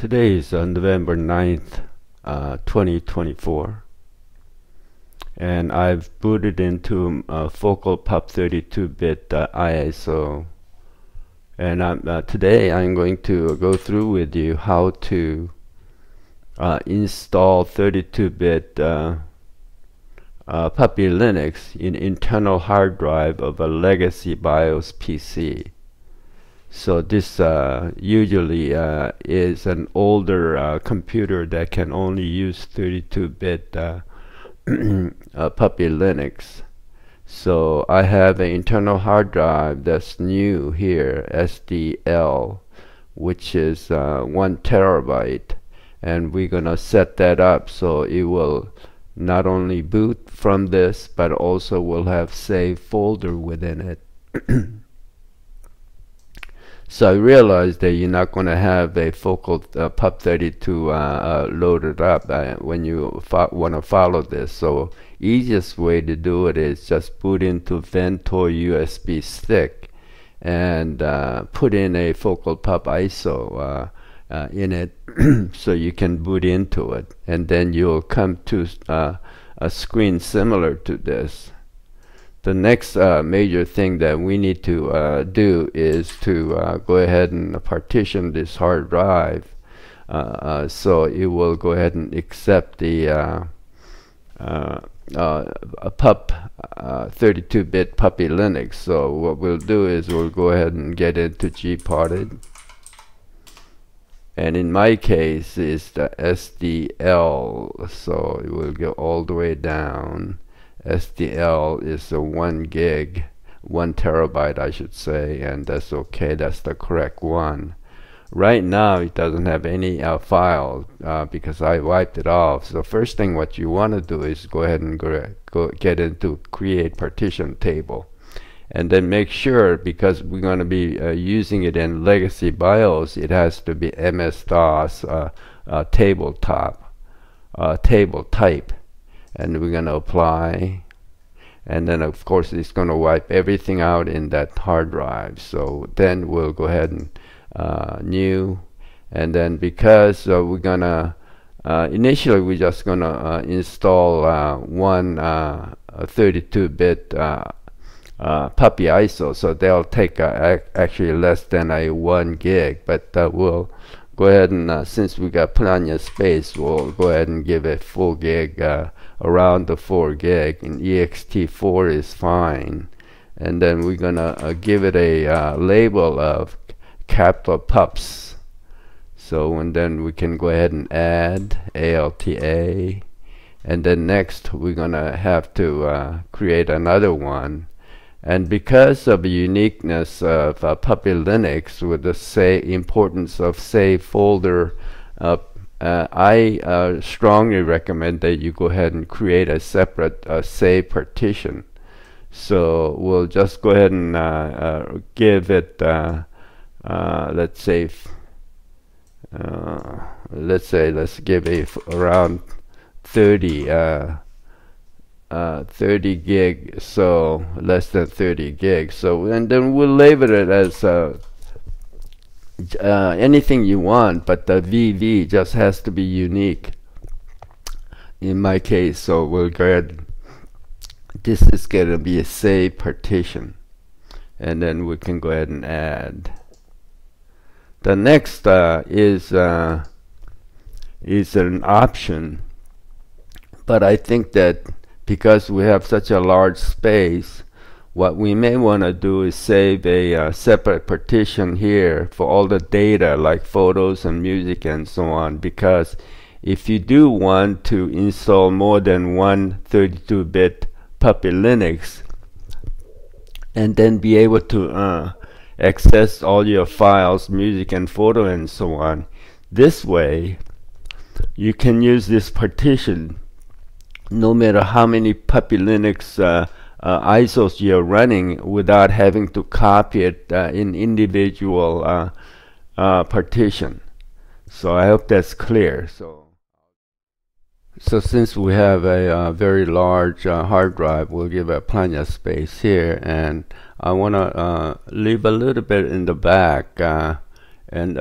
Today is uh, November 9th, uh, 2024 and I've booted into uh, Focal Pup 32-bit uh, ISO and I'm, uh, today I'm going to go through with you how to uh, install 32-bit uh, uh, Puppy Linux in internal hard drive of a legacy BIOS PC. So this uh, usually uh, is an older uh, computer that can only use 32-bit uh, uh, Puppy Linux. So I have an internal hard drive that's new here, SDL, which is uh, one terabyte, and we're gonna set that up so it will not only boot from this, but also will have save folder within it. So I realized that you're not going to have a focal uh, PUP32 uh, uh, loaded up uh, when you want to follow this. So easiest way to do it is just boot into Ventoy USB stick and uh, put in a focal pup ISO in it so you can boot into it. And then you'll come to a screen similar to this the next uh, major thing that we need to uh, do is to uh, go ahead and partition this hard drive. Uh, uh, so it will go ahead and accept the uh, pup 32-bit puppy Linux. So what we'll do is we'll go ahead and get into gparted and in my case is the SDL so it will go all the way down SDL is a one gig, one terabyte I should say, and that's okay, that's the correct one. Right now it doesn't have any uh, file uh, because I wiped it off. So first thing what you want to do is go ahead and go get into create partition table and then make sure because we're going to be uh, using it in legacy BIOS it has to be MS-DOS uh, uh, tabletop uh, table type and we're going to apply. And then of course it's going to wipe everything out in that hard drive. So then we'll go ahead and uh, new. And then because uh, we're gonna uh, initially we're just gonna uh, install uh, one 32-bit uh, puppy ISO so they'll take actually less than a one gig. But we'll go ahead and since we got plenty of space we'll go ahead and give it full gig around the 4 gig and ext4 is fine. And then we're gonna uh, give it a uh, label of capital pups. So and then we can go ahead and add ALTA and then next we're gonna have to uh, create another one. And because of the uniqueness of uh, Puppy Linux with the say importance of save folder, uh, uh, I uh, strongly recommend that you go ahead and create a separate uh, save partition. So we'll just go ahead and uh, give it, let's say, let's say, let's give it around 30 uh, 30 gig so less than 30 gig so and then we'll label it as uh, anything you want but the VV just has to be unique. In my case so we'll go ahead. This is gonna be a save partition. And then we can go ahead and add. The next uh, is uh, is an option. But I think that because we have such a large space what we may want to do is save a uh, separate partition here for all the data like photos and music and so on because if you do want to install more than one 32-bit Puppy Linux and then be able to uh, access all your files, music and photo and so on this way you can use this partition. No matter how many Puppy Linux uh, uh, ISOs you're running without having to copy it uh, in individual uh, uh, partition. So I hope that's clear. So, so since we have a uh, very large hard drive, we'll give it plenty of space here, and I want to leave a little bit in the back, and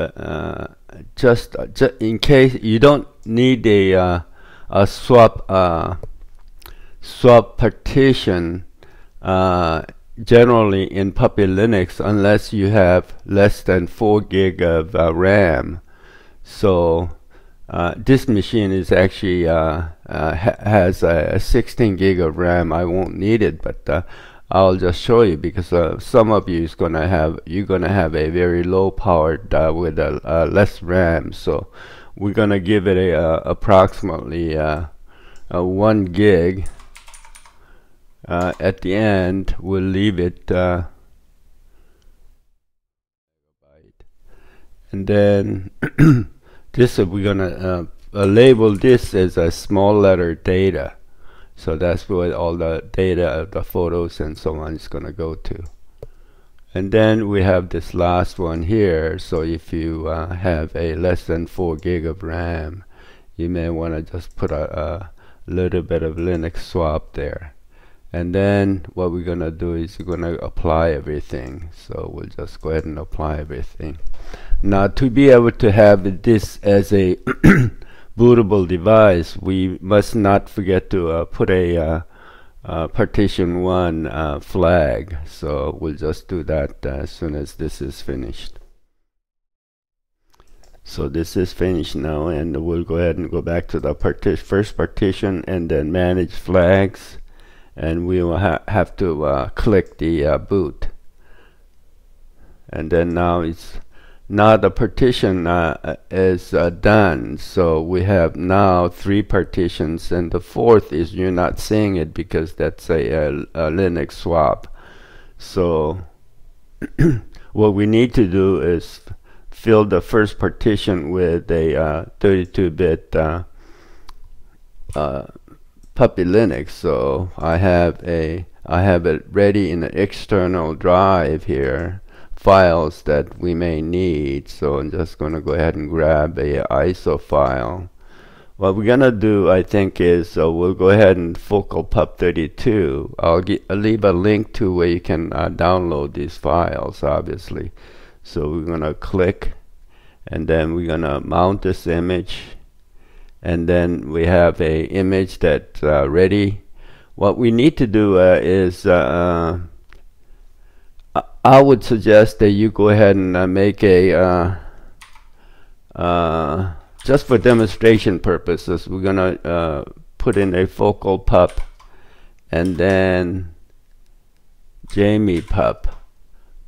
just, uh, ju in case you don't need a, uh, a swap uh, swap partition uh, generally in Puppy Linux unless you have less than 4 gig of uh, RAM. So uh, this machine is actually uh, uh ha has a, 16 gig of RAM. I won't need it, but I'll just show you because some of you is gonna have you're gonna have a very low powered with a less RAM. So we're gonna give it a approximately a one gig uh, at the end we'll leave it uh, and then this we're gonna uh, uh, label this as a small letter data. So that's where all the data of the photos and so on is gonna go to. And then we have this last one here. So if you uh, have a less than 4 gig of RAM you may want to just put a, a little bit of Linux swap there and then what we're gonna do is we're gonna apply everything. So we'll just go ahead and apply everything. Now to be able to have this as a bootable device we must not forget to uh, put a uh, uh, partition 1 uh, flag. So we'll just do that uh, as soon as this is finished. So this is finished now and we'll go ahead and go back to the parti first partition and then manage flags and we will ha have to uh, click the uh, boot. And then now it's now the partition uh, is uh, done. So we have now three partitions and the fourth is you're not seeing it because that's a, a, a Linux swap. So what we need to do is fill the first partition with a 32-bit uh, uh, Puppy Linux so I have a I have it ready in an external drive here files that we may need. So I'm just going to go ahead and grab a ISO file. What we're gonna do I think is uh, we'll go ahead and focal pup 32 I'll, I'll, leave a link to where you can uh, download these files obviously. So we're gonna click and then we're gonna mount this image and then we have a image that's uh, ready what we need to do uh, is uh, uh, I would suggest that you go ahead and uh, make a uh, just for demonstration purposes we're gonna put in a focal pup and then Jammy pup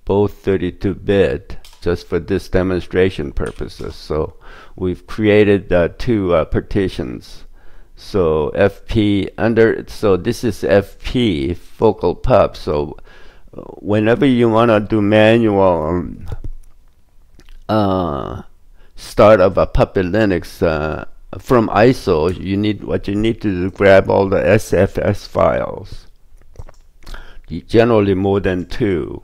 both 32-bit just for this demonstration purposes. So we've created uh, two uh, partitions. So FP under so this is FP focal pup. So uh, whenever you want to do manual um, uh, start of a Puppy Linux uh, from ISO you need what you need to do grab all the SFS files. Generally more than two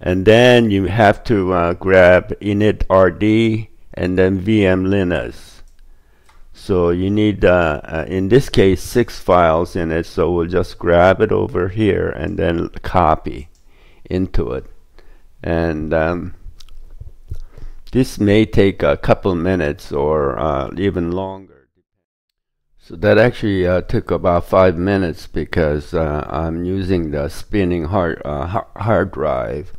and then you have to uh, grab initrd and then VM Linux. So you need, uh, uh, in this case, six files in it. So we'll just grab it over here and then copy into it. And um, this may take a couple minutes or uh, even longer. So that actually uh, took about five minutes because uh, I'm using the spinning hard, uh, hard drive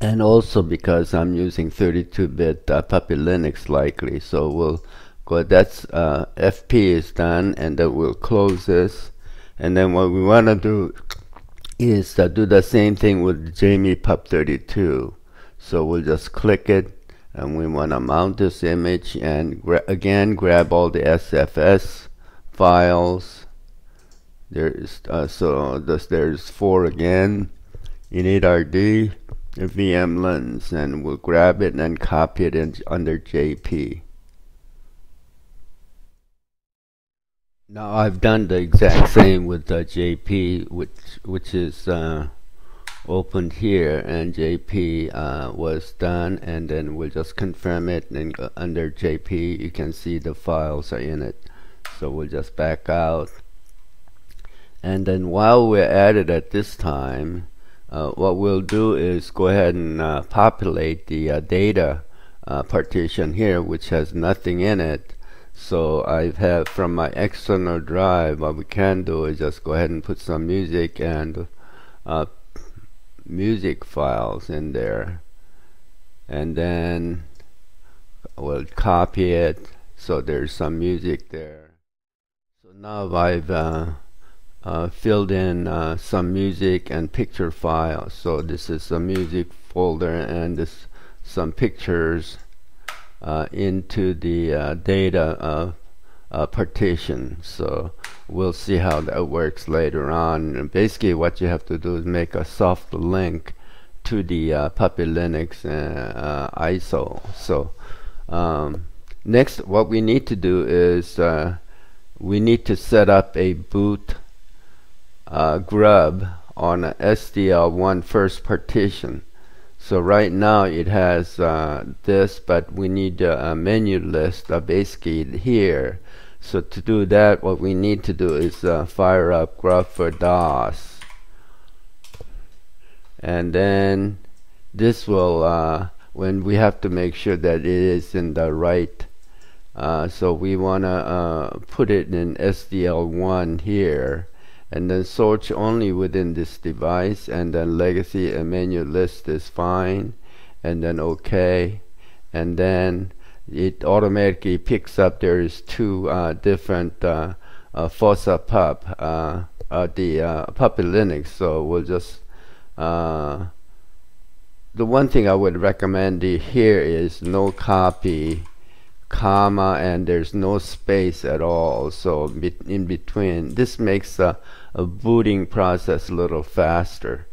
and also because I'm using 32-bit uh, Puppy Linux likely so we'll go that's uh, FP is done and then we'll close this. And then what we want to do is uh, do the same thing with Jammy Pup 32 so we'll just click it and we want to mount this image and gra again grab all the SFS files. There's uh, so this, there's four again initrd vmlinuz and we'll grab it and copy it in, under JP. Now I've done the exact same with the JP which which is uh, opened here and JP uh, was done and then we'll just confirm it and uh, under JP you can see the files are in it so we'll just back out and then while we're at it at this time uh, what we'll do is go ahead and uh, populate the uh, data uh, partition here which has nothing in it. So I have from my external drive what we can do is just go ahead and put some music and uh, music files in there. And then we'll copy it. So there's some music there. So now I've uh, uh, filled in uh, some music and picture files. So this is a music folder and this some pictures uh, into the uh, data uh, partition. So we'll see how that works later on. And basically what you have to do is make a soft link to the uh, Puppy Linux uh, ISO so um, next what we need to do is uh, we need to set up a boot grub on a SDL1 first partition. So right now it has uh, this but we need a menu list uh, basically here. So to do that what we need to do is uh, fire up Grub4dos. And then this will uh, when we have to make sure that it is in the right uh, so we want to uh, put it in SDL1 here and then search only within this device and then legacy and menu list is fine and then OK. And then it automatically picks up there's two uh, different uh, uh, Fossa Pup uh, uh, the uh, Puppy Linux. So we'll just uh, the one thing I would recommend here is no copy comma and there's no space at all. So in between this makes a, a booting process a little faster.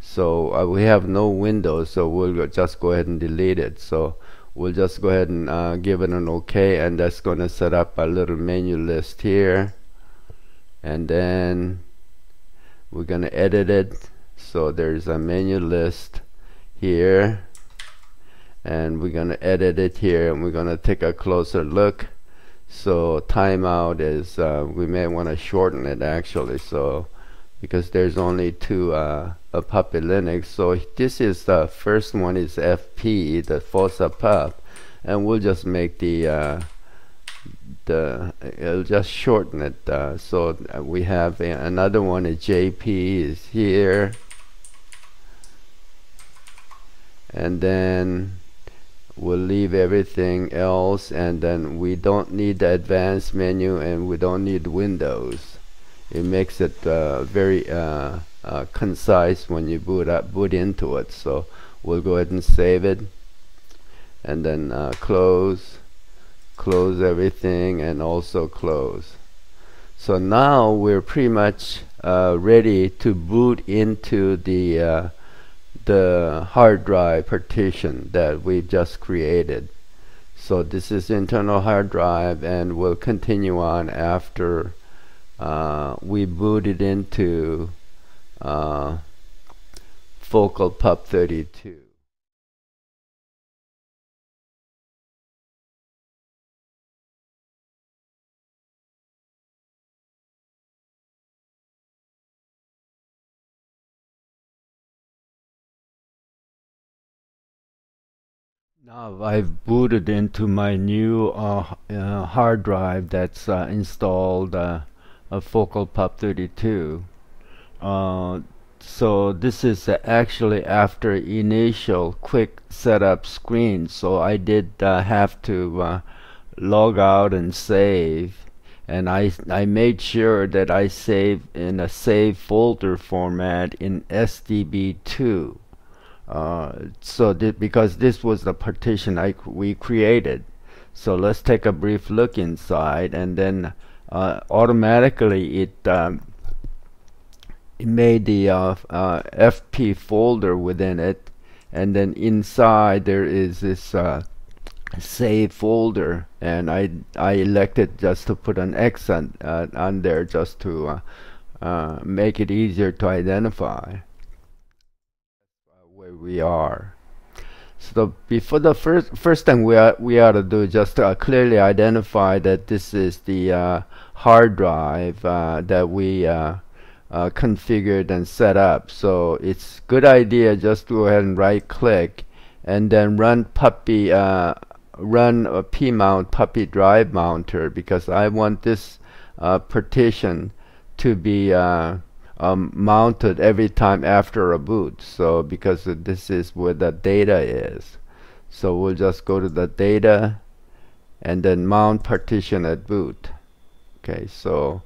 So uh, we have no windows so we'll just go ahead and delete it. So we'll just go ahead and uh, give it an OK and that's going to set up a little menu list here. And then we're going to edit it. So there's a menu list here and we're gonna edit it here and we're gonna take a closer look. So timeout is uh, we may want to shorten it actually so because there's only two uh, a puppy Linux so this is the first one is FP the Fossa pup. And we'll just make the uh, the it'll just shorten it uh, so we have a, another one is JP is here. And then we'll leave everything else and then we don't need the advanced menu and we don't need windows. It makes it uh, very uh, uh, concise when you boot up boot into it. So we'll go ahead and save it and then uh, close close everything and also close. So now we're pretty much uh, ready to boot into the uh, the hard drive partition that we've just created. So this is internal hard drive and we'll continue on after uh, we boot it into uh, Focal Pup 32. Now I've booted into my new uh, uh, hard drive that's uh, installed uh, a Focal Pup 32. Uh, so this is actually after initial quick setup screen. So I did uh, have to log out and save and I, I made sure that I save in a save folder format in SDB2 uh, so th because this was the partition I we created. So let's take a brief look inside and then uh, automatically it um, it made the uh, uh FP folder within it. And then inside there is this uh, save folder. And I I elected just to put an X on, on there just to make it easier to identify where we are. So before the first first thing we are, we ought to do just uh, clearly identify that this is the uh, hard drive uh, that we uh, uh, configured and set up. So it's good idea just to go ahead and right click and then run puppy uh, run a mount puppy drive mounter because I want this partition to be um, mounted every time after a boot. So because this is where the data is. So we'll just go to the data and then mount partition at boot. Okay so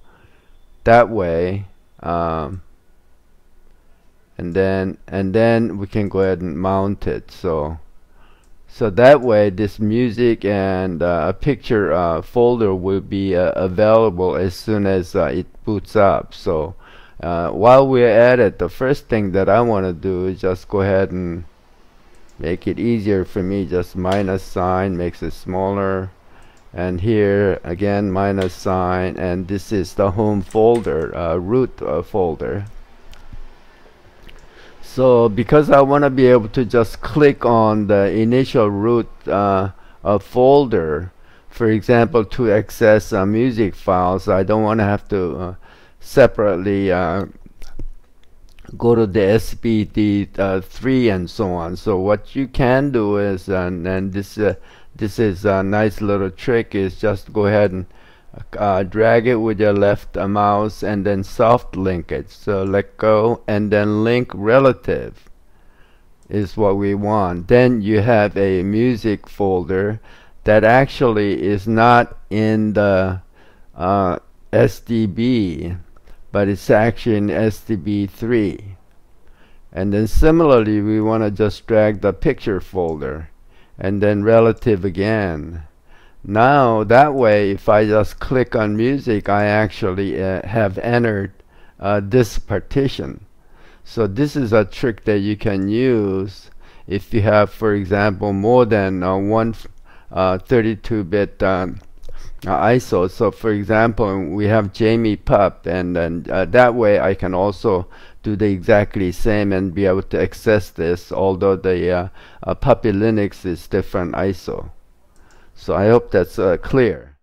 that way um, and then and then we can go ahead and mount it. So so that way this music and uh, a picture uh, folder will be uh, available as soon as uh, it boots up. So uh, while we're at it the first thing that I want to do is just go ahead and make it easier for me just minus sign makes it smaller. And here again minus sign and this is the home folder uh, root uh, folder. So because I want to be able to just click on the initial root uh, folder for example to access uh, music files I don't want to have to uh, separately uh, go to the SBD3 uh, and so on. So what you can do is and, and this this is a nice little trick is just go ahead and uh, drag it with your left uh, mouse and then soft link it. So let go and then link relative is what we want. Then you have a music folder that actually is not in the uh, SDB but it's actually in SDB3 and then similarly we want to just drag the picture folder and then relative again. Now that way if I just click on music I actually uh, have entered uh, this partition. So this is a trick that you can use if you have for example more than uh, one 32-bit uh, um, uh, ISO so for example we have Jammy Pup and then uh, that way I can also do the exactly same and be able to access this although the uh, uh, Puppy Linux is different ISO so I hope that's uh, clear